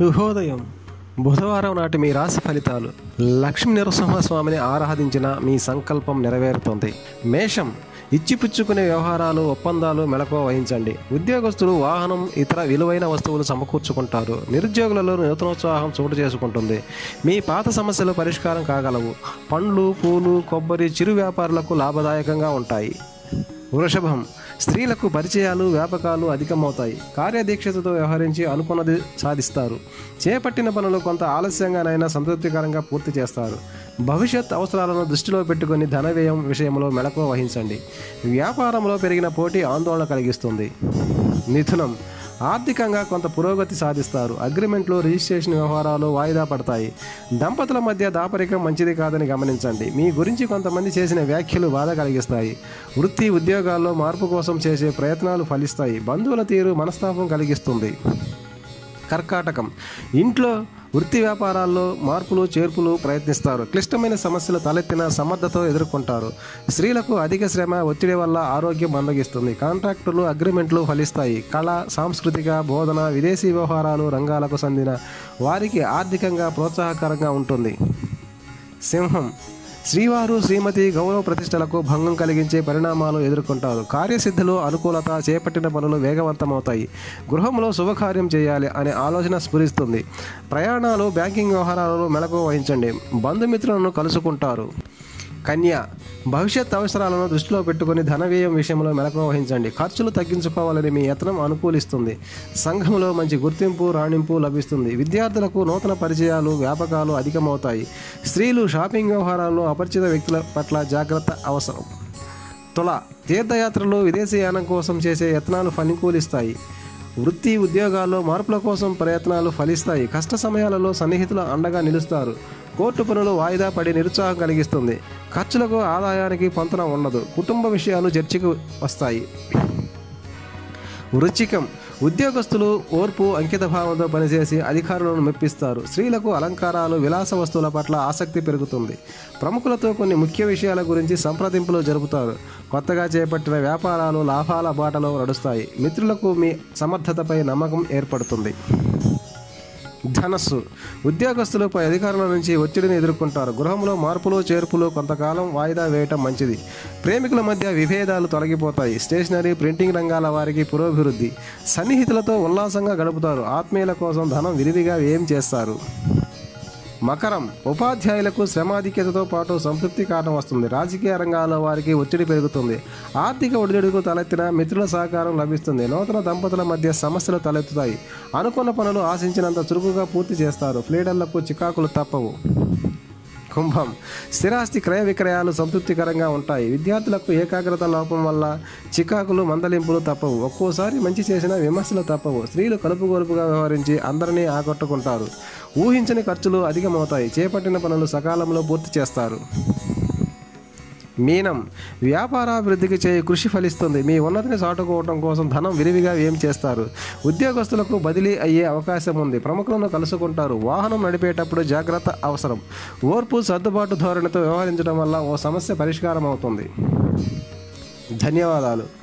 శుభోదయం బుధవారం నాటి మీ రాశి ఫలితాలు. లక్ష్మీ నరసింహస్వామిని ఆరాధించిన మీ సంకల్పం నెరవేరుతుంది. మేషం ఇచ్చిపుచ్చుకునే వ్యవహారాలు ఒప్పందాలు మెలకువ వహించండి. ఉద్యోగస్తులు వాహనం ఇతర విలువైన వస్తువులు సమకూర్చుకుంటారు. నిరుద్యోగులలో నూతనోత్సాహం చోటు చేసుకుంటుంది. మీ పాత సమస్యలు పరిష్కారం కాగలవు. పండ్లు పూలు కొబ్బరి చిరు వ్యాపారులకు లాభదాయకంగా ఉంటాయి. వృషభం స్త్రీలకు పరిచయాలు వ్యాపకాలు అధికమవుతాయి. కార్యదీక్షతతో వ్యవహరించి అనుకున్నది సాధిస్తారు. చేపట్టిన పనులు కొంత ఆలస్యంగానైనా సంతృప్తికరంగా పూర్తి చేస్తారు. భవిష్యత్ అవసరాలను దృష్టిలో పెట్టుకొని ధన వ్యయం విషయంలో మెళకువ వహించండి. వ్యాపారంలో పెరిగిన పోటీ ఆందోళన కలిగిస్తుంది. మిథునం ఆర్థికంగా కొంత పురోగతి సాధిస్తారు. అగ్రిమెంట్లు రిజిస్ట్రేషన్ వ్యవహారాలు వాయిదా పడతాయి. దంపతుల మధ్య దాపరికం మంచిది కాదని గమనించండి. మీ గురించి కొంతమంది చేసిన వ్యాఖ్యలు బాధ కలిగిస్తాయి. వృత్తి ఉద్యోగాల్లో మార్పు కోసం చేసే ప్రయత్నాలు ఫలిస్తాయి. బంధువుల తీరు మనస్తాపం కలిగిస్తుంది. కర్కాటకం. ఇంట్లో వృత్తి వ్యాపారాల్లో మార్పులు చేర్పులు ప్రయత్నిస్తారు. క్లిష్టమైన సమస్యలు తలెత్తిన సమర్థతో ఎదుర్కొంటారు. స్త్రీలకు అధిక శ్రమ ఒత్తిడి వల్ల ఆరోగ్యం మందగిస్తుంది కాంట్రాక్టులు అగ్రిమెంట్లు ఫలిస్తాయి. కళ సాంస్కృతిక బోధన విదేశీ వ్యవహారాలు రంగాలకు చెందిన వారికి ఆర్థికంగా ప్రోత్సాహకరంగా ఉంటుంది. సింహం శ్రీవారు శ్రీమతి గౌరవ ప్రతిష్టలకు భంగం కలిగించే పరిణామాలు ఎదుర్కొంటారు. కార్యసిద్ధులు అనుకూలత చేపట్టిన పనులు వేగవంతమవుతాయి. గృహంలో శుభకార్యం చేయాలి అనే ఆలోచన స్ఫురిస్తుంది. ప్రయాణాలు బ్యాంకింగ్ వ్యవహారాలలో మెలకు వహించండి. బంధుమిత్రులను కలుసుకుంటారు. కన్య భవిష్యత్ అవసరాలను దృష్టిలో పెట్టుకుని ధన వ్యయం విషయంలో మెలకు వహించండి. ఖర్చులు తగ్గించుకోవాలని మీ యత్నం అనుకూలిస్తుంది. సంఘంలో మంచి గుర్తింపు రాణింపు లభిస్తుంది. విద్యార్థులకు నూతన పరిచయాలు వ్యాపకాలు అధికమవుతాయి. స్త్రీలు షాపింగ్ వ్యవహారాల్లో అపరిచిత వ్యక్తుల పట్ల జాగ్రత్త అవసరం. తుల తీర్థయాత్రలు విదేశీయానం కోసం చేసే యత్నాలు ఫలికూలిస్తాయి. వృత్తి ఉద్యోగాల్లో మార్పుల కోసం ప్రయత్నాలు ఫలిస్తాయి. కష్ట సమయాలలో సన్నిహితులు అండగా నిలుస్తారు. కోర్టు పనులు వాయిదా పడి నిరుత్సాహం కలిగిస్తుంది. ఖర్చులకు ఆదాయానికి పొంతన ఉండదు. కుటుంబ విషయాలు చర్చకు వస్తాయి. వృచ్చికం. ఉద్యోగస్తులు ఓర్పు అంకిత భావంతో పనిచేసి అధికారులను మెప్పిస్తారు. స్త్రీలకు అలంకారాలు విలాస వస్తువుల పట్ల ఆసక్తి పెరుగుతుంది. ప్రముఖులతో కొన్ని ముఖ్య విషయాల గురించి సంప్రదింపులు జరుపుతారు. కొత్తగా చేపట్టిన వ్యాపారాలు లాభాల బాటలో నడుస్తాయి. మిత్రులకు మీ సమర్థతపై నమ్మకం ఏర్పడుతుంది. ధనస్సు. ఉద్యోగస్తులు పై అధికారుల నుంచి ఒత్తిడిని ఎదుర్కొంటారు. గృహంలో మార్పులు చేర్పులు కొంతకాలం వాయిదా వేయటం మంచిది. ప్రేమికుల మధ్య విభేదాలు తొలగిపోతాయి. స్టేషనరీ ప్రింటింగ్ రంగాల వారికి పురోభివృద్ధి. సన్నిహితులతో ఉల్లాసంగా గడుపుతారు. ఆత్మీయుల కోసం ధనం విరివిగా ఏం చేస్తారు? మకరం ఉపాధ్యాయులకు శ్రమాధిక్యతతో పాటు సంతృప్తి కారణం వస్తుంది. రాజకీయ రంగాల్లో వారికి ఒత్తిడి పెరుగుతుంది. ఆర్థిక ఒడిదుడుకు తలెత్తిన మిత్రుల సహకారం లభిస్తుంది. నూతన దంపతుల మధ్య సమస్యలు తలెత్తుతాయి. అనుకున్న పనులు ఆశించినంత చురుకుగా పూర్తి చేస్తారు. ఫ్లీడర్లకు చికాకులు తప్పవు. కుంభం. స్థిరాస్తి క్రయ విక్రయాలు సంతృప్తికరంగా ఉంటాయి. విద్యార్థులకు ఏకాగ్రత లోపం వల్ల చికాకులు మందలింపులు తప్పవు. ఒక్కోసారి మంచి చేసిన విమర్శలు తప్పవు. స్త్రీలు కలుపుగొలుపుగా వ్యవహరించి అందరినీ ఆకట్టుకుంటారు. ఊహించని ఖర్చులు అధికమవుతాయి. చేపట్టిన పనులు సకాలంలో పూర్తి చేస్తారు. మీనం. వ్యాపారాభివృద్ధికి చేయి కృషి ఫలిస్తుంది. మీ ఉన్నతిని చాటుకోవడం కోసం ధనం విరివిగా ఏం చేస్తారు? ఉద్యోగస్తులకు బదిలీ అయ్యే అవకాశం ఉంది. ప్రముఖులను కలుసుకుంటారు. వాహనం నడిపేటప్పుడు జాగ్రత్త అవసరం. ఓర్పు సర్దుబాటు ధోరణితో వ్యవహరించడం వల్ల ఓ సమస్య పరిష్కారం అవుతుంది ధన్యవాదాలు.